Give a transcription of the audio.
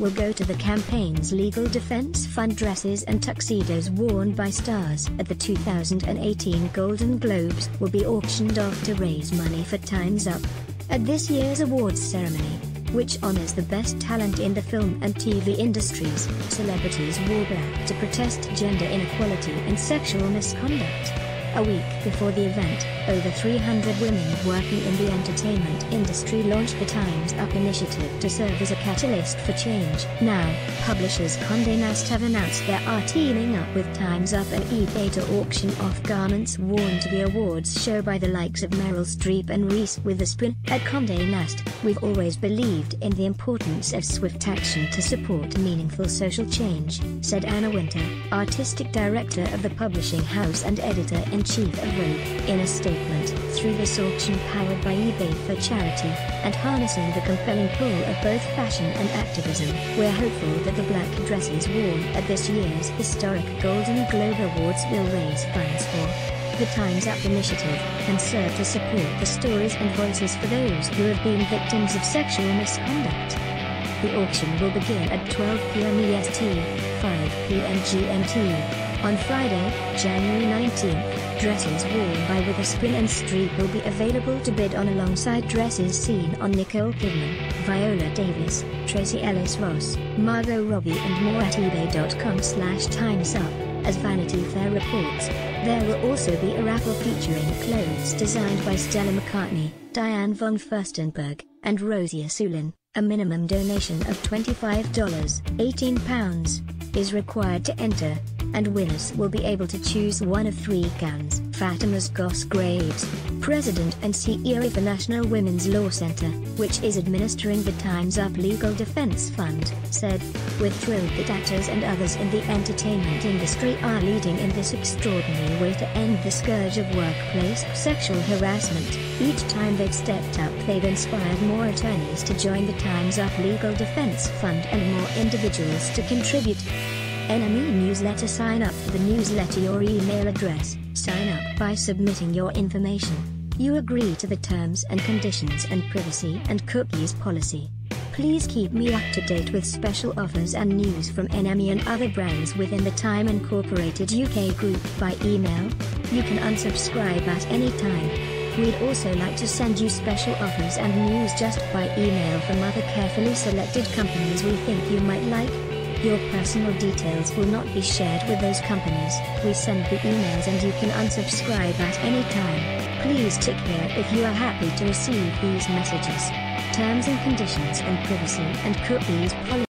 will go to the campaign's Legal Defense Fund dresses and tuxedos worn by stars at the 2018 Golden Globes will be auctioned off to raise money for Time's Up. At this year's awards ceremony, which honors the best talent in the film and TV industries, celebrities wore black to protest gender inequality and sexual misconduct. A week before the event, over 300 women working in the entertainment industry launched the Time's Up initiative to serve as a catalyst for change. Now, publishers Condé Nast have announced they are teaming up with Time's Up and eBay to auction off garments worn to the awards show by the likes of Meryl Streep and Reese Witherspoon. At Condé Nast, we've always believed in the importance of swift action to support meaningful social change, said Anna Wintour, artistic director of the publishing house and editor-in-chief in a statement through this auction powered by eBay for charity, and harnessing the compelling pull of both fashion and activism, we're hopeful that the black dresses worn at this year's historic Golden Globe Awards will raise funds for the Time's Up initiative, and serve to support the stories and voices for those who have been victims of sexual misconduct. The auction will begin at 12 p.m. EST, 5 p.m. GMT, on Friday, January 19th. Dresses worn by Witherspoon and Streep will be available to bid on alongside dresses seen on Nicole Kidman, Viola Davis, Tracee Ellis Ross, Margot Robbie and more at ebay.com slash times up, as Vanity Fair reports. There will also be a raffle featuring clothes designed by Stella McCartney, Diane von Furstenberg, and Rosie Assoulin. A minimum donation of $25, £18, is required to enter and winners will be able to choose one of three gowns. Fatima's Goss Graves, President and CEO of the National Women's Law Center, which is administering the Time's Up Legal Defense Fund, said, We're thrilled that actors and others in the entertainment industry are leading in this extraordinary way to end the scourge of workplace sexual harassment. Each time they've stepped up they've inspired more attorneys to join the Time's Up Legal Defense Fund and more individuals to contribute. NME newsletter Sign up for the newsletter your email address, sign up by submitting your information. You agree to the terms and conditions and privacy and cookies policy. Please keep me up to date with special offers and news from NME and other brands within the Time Incorporated UK group by email. You can unsubscribe at any time. We'd also like to send you special offers and news just by email from other carefully selected companies we think you might like. Your personal details will not be shared with those companies. We send the emails and you can unsubscribe at any time. Please tick here if you are happy to receive these messages. Terms and conditions and privacy and cookies policy.